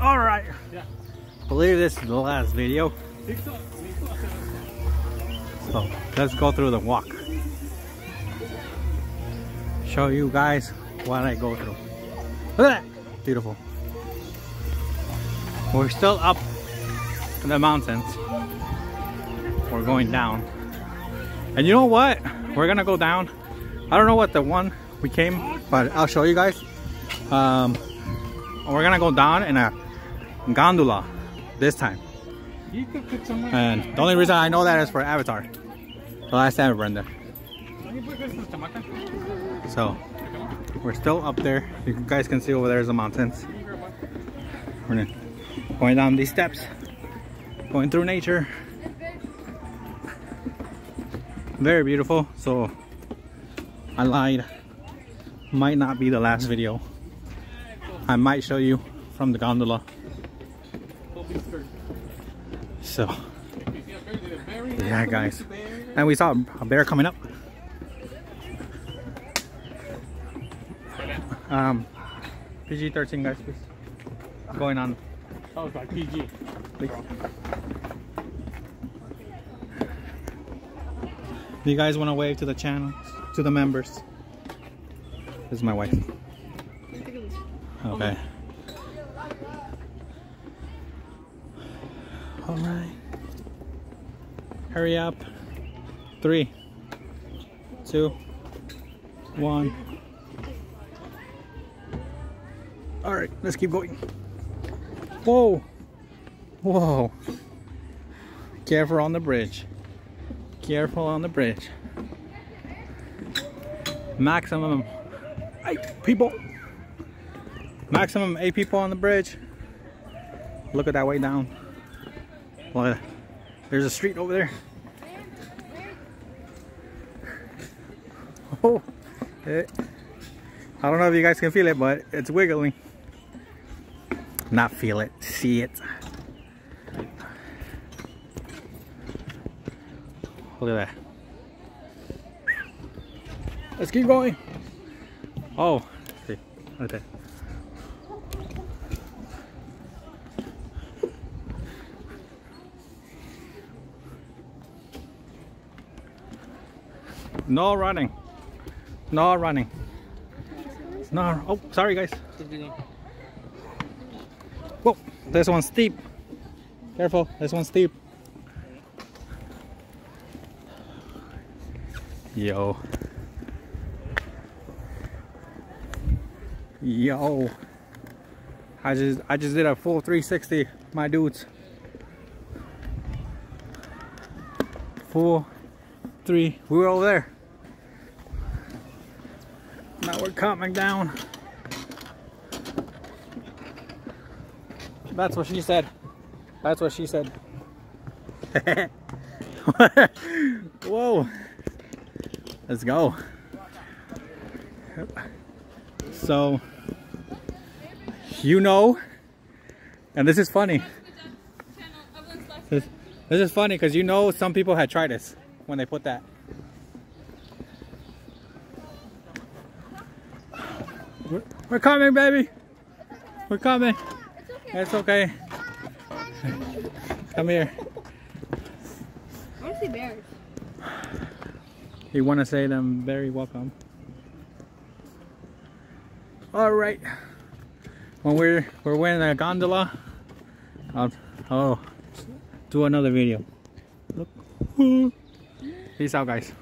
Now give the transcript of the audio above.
All right. Yeah. believe this is the last video. So let's go through the walk. Show you guys what I go through. Look at that. Beautiful. We're still up in the mountains. We're going down. And you know what? We're gonna go down. I don't know what the one we came, but I'll show you guys. Um, we're gonna go down in a gondola this time. And the only reason I know that is for Avatar. The last time Brenda. So we're still up there. You guys can see over there is the mountains. We're going down these steps, going through nature. Very beautiful. So I lied. Might not be the last video. I might show you from the gondola. So yeah guys. And we saw a bear coming up. Um PG-13 guys please. Going on That was like PG. please. Do you guys want to wave to the channel, to the members? This is my wife. Okay. All right. Hurry up. Three, two, one. All right, let's keep going. Whoa. Whoa. Careful on the bridge. Careful on the bridge. Maximum eight people. Maximum eight people on the bridge. Look at that way down. Well, there's a street over there. Oh, it, I don't know if you guys can feel it, but it's wiggling. Not feel it, see it. Look at that. Let's keep going. Oh, see, right there. No running. No running. No. Oh, sorry, guys. Whoa, this one's steep. Careful, this one's steep. Yo. Yo. I just I just did a full 360, my dudes. Full three. We were over there. Now we're coming down. That's what she said. That's what she said. Whoa. Let's go. So, you know, and this is funny. This, this is funny because you know some people had tried this when they put that. We're, we're coming, baby. We're coming. It's okay. Come here. I want to see bears. You want to say them very welcome. All right. When we're we're wearing a gondola, I'll oh do another video. Look. Peace out, guys.